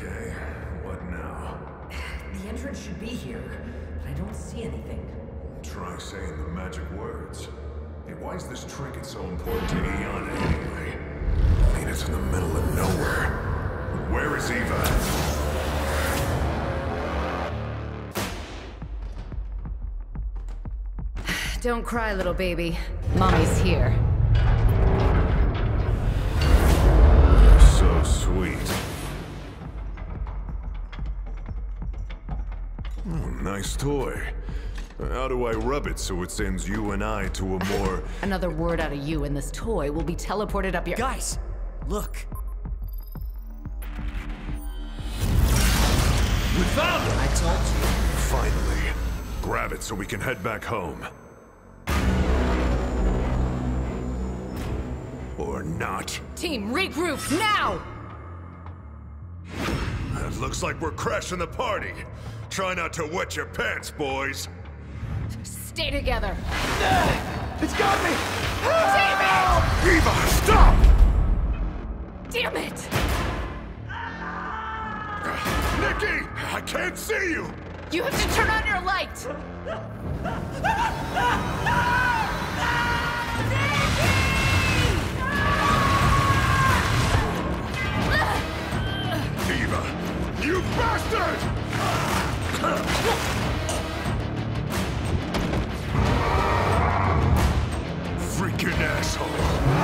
Okay, what now? The entrance should be here, but I don't see anything. Try saying the magic words. Hey, why is this trinket so important to Iana anyway? I mean, it's in the middle of nowhere. But Where is Eva? Don't cry, little baby. Mommy's here. Oh, nice toy. How do I rub it so it sends you and I to a more... Another word out of you and this toy will be teleported up your- Guys, look. We found it! I told you. Finally. Grab it so we can head back home. Or not. Team, regroup, now! It looks like we're crashing the party. Try not to wet your pants, boys. Stay together. It's got me! Damn it! Eva, stop! Damn it! Nikki! I can't see you! You have to turn on your light! Eva! You bastard! そう。